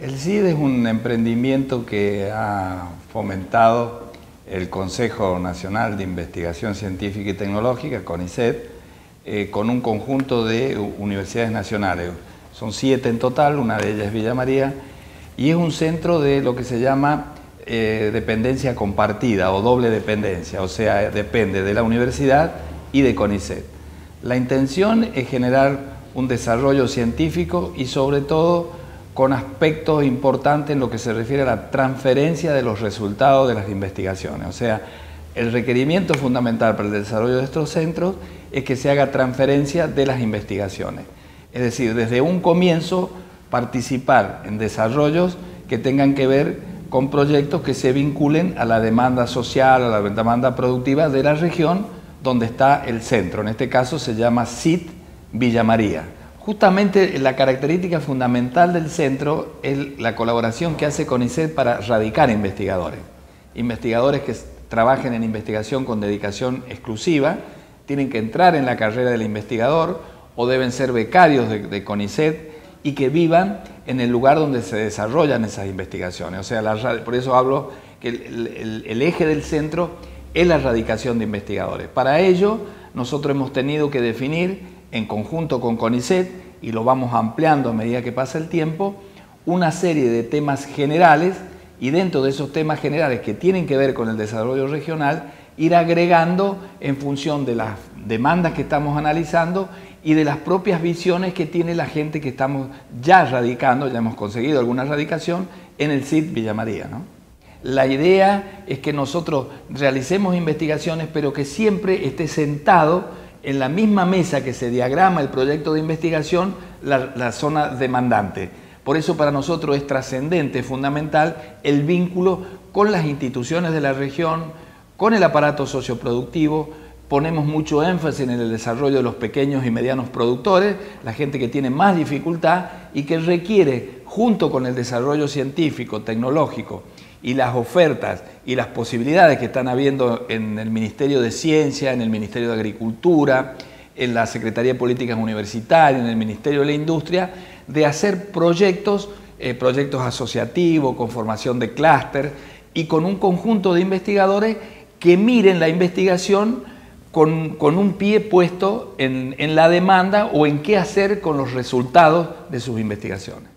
El CID es un emprendimiento que ha fomentado el Consejo Nacional de Investigación Científica y Tecnológica, CONICET, eh, con un conjunto de universidades nacionales. Son siete en total, una de ellas es Villa María, y es un centro de lo que se llama eh, dependencia compartida o doble dependencia, o sea, depende de la universidad y de CONICET. La intención es generar un desarrollo científico y sobre todo con aspectos importantes en lo que se refiere a la transferencia de los resultados de las investigaciones. O sea, el requerimiento fundamental para el desarrollo de estos centros es que se haga transferencia de las investigaciones. Es decir, desde un comienzo participar en desarrollos que tengan que ver con proyectos que se vinculen a la demanda social, a la demanda productiva de la región donde está el centro. En este caso se llama CIT Villa María. Justamente la característica fundamental del centro es la colaboración que hace con ICET para radicar investigadores. Investigadores que trabajen en investigación con dedicación exclusiva, tienen que entrar en la carrera del investigador o deben ser becarios de, CONICET y que vivan en el lugar donde se desarrollan esas investigaciones. O sea, por eso hablo que el eje del centro es la radicación de investigadores. Para ello, nosotros hemos tenido que definir en conjunto con CONICET, y lo vamos ampliando a medida que pasa el tiempo, una serie de temas generales y dentro de esos temas generales que tienen que ver con el desarrollo regional, ir agregando en función de las demandas que estamos analizando y de las propias visiones que tiene la gente que estamos ya radicando, ya hemos conseguido alguna radicación en el CID Villa María. La idea es que nosotros realicemos investigaciones, pero que siempre esté sentado en la misma mesa que se diagrama el proyecto de investigación la, zona demandante. Por eso para nosotros es trascendente, fundamental, el vínculo con las instituciones de la región, con el aparato socioproductivo, ponemos mucho énfasis en el desarrollo de los pequeños y medianos productores, la gente que tiene más dificultad y que requiere, junto con el desarrollo científico, tecnológico y las ofertas y las posibilidades que están habiendo en el Ministerio de Ciencia, en el Ministerio de Agricultura, en la Secretaría de Políticas Universitarias, en el Ministerio de la Industria, de hacer proyectos, eh, proyectos asociativos, con formación de clúster y con un conjunto de investigadores que miren la investigación con, un pie puesto en la demanda o en qué hacer con los resultados de sus investigaciones.